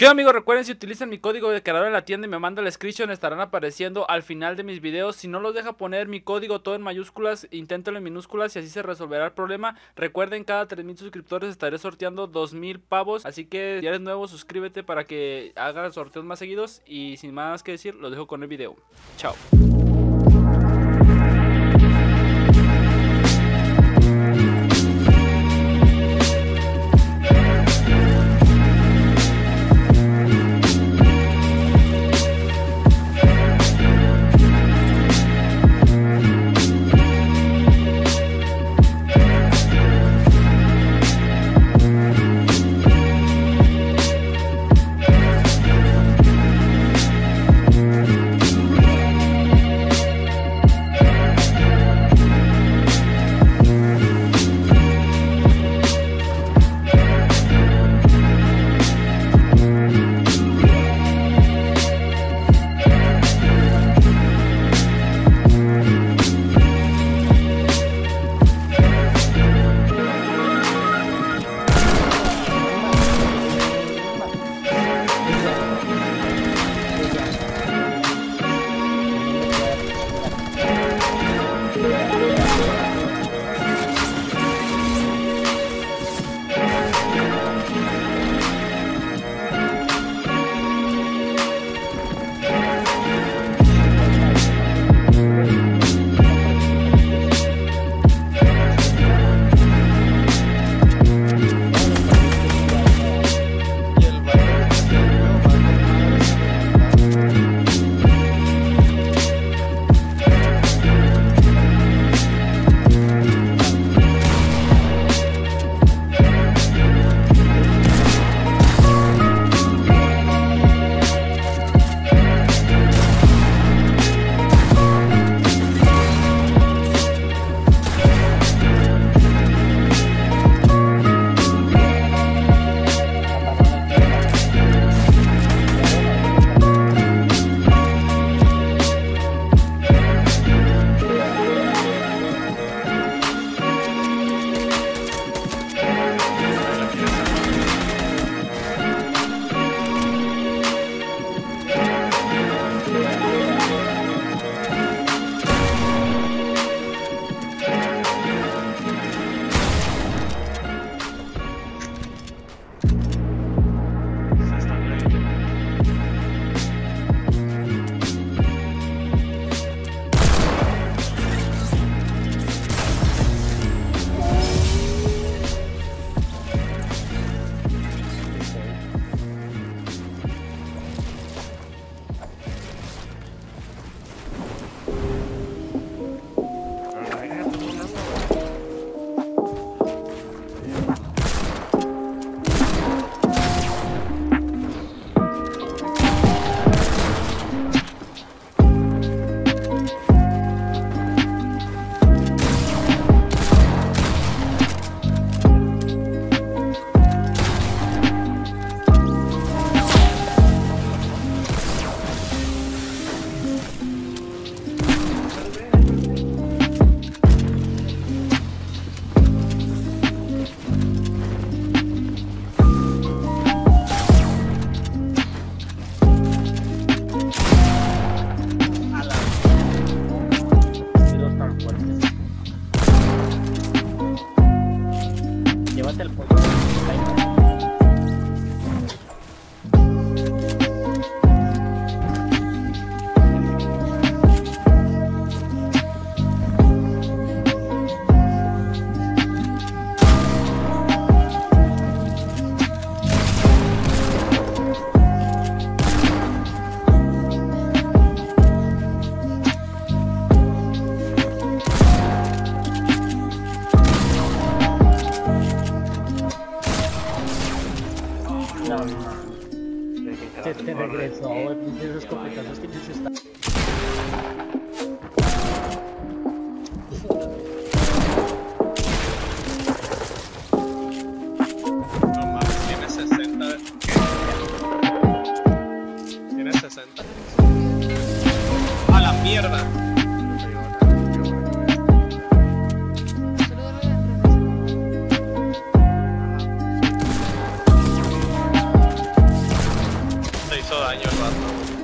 ¿Qué amigos? Recuerden si utilizan mi código de creador en la tienda y me mandan el screenshot estarán apareciendo al final de mis videos. Si no los deja poner mi código todo en mayúsculas, inténtalo en minúsculas y así se resolverá el problema. Recuerden cada 3000 suscriptores estaré sorteando 2000 pavos, así que si eres nuevo suscríbete para que haga sorteos más seguidos y sin más que decir, los dejo con el video. Chao. Llévate el pollo. hecho daño el rato.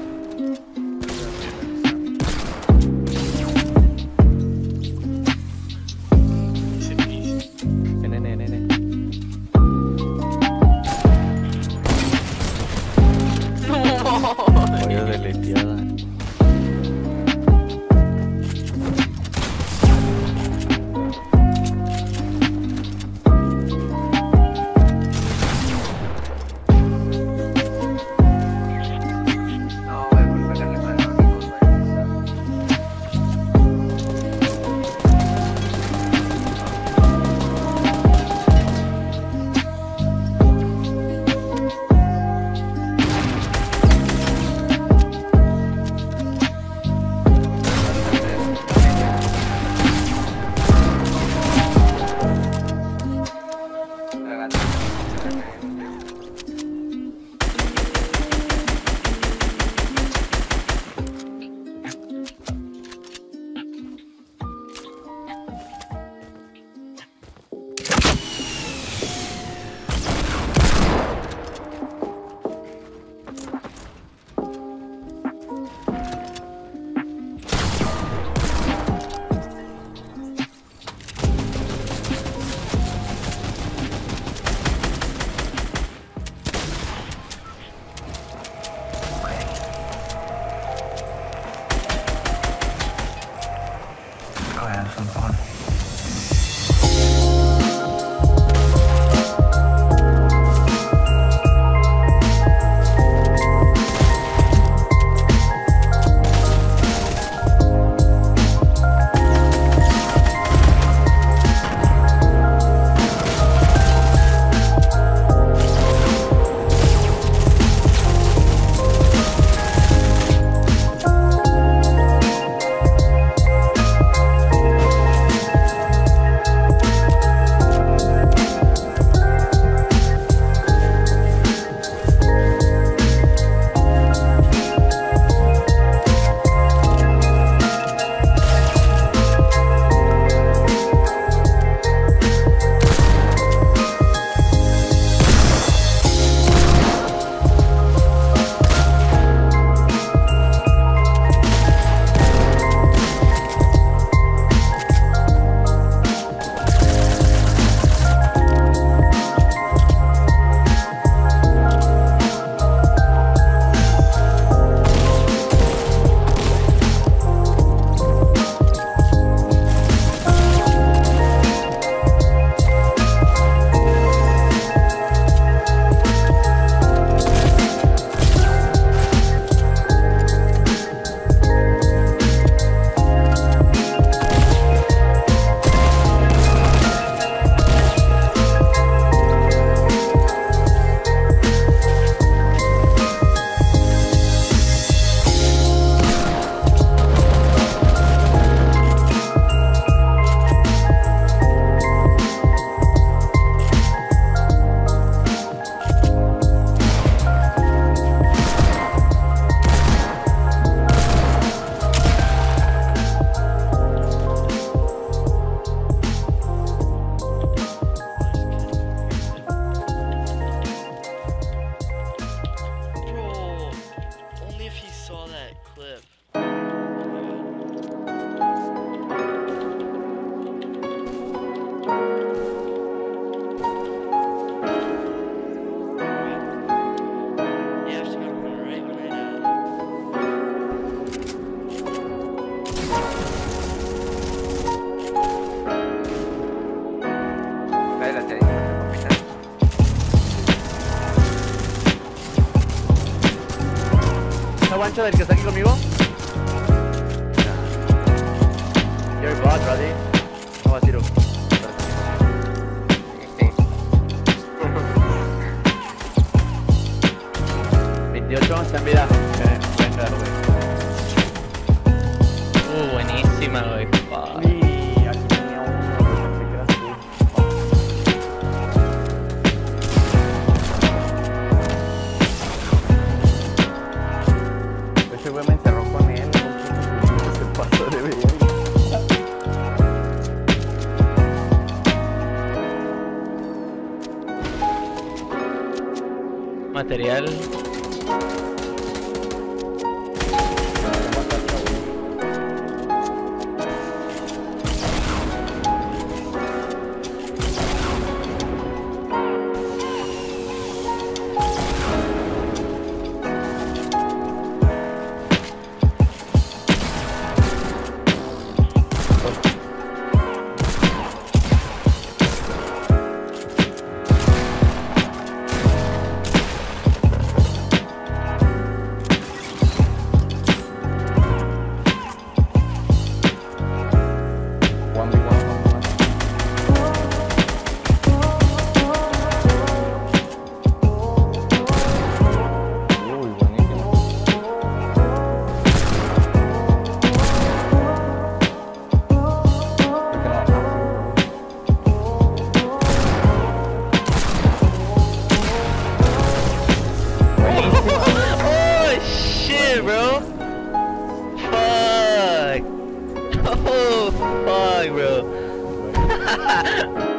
del que está aquí conmigo? You're bot, ready? No va a tiro. ¿28? En vida. Eh, venga, güey. Uh, buenísima, güey. 哈 哈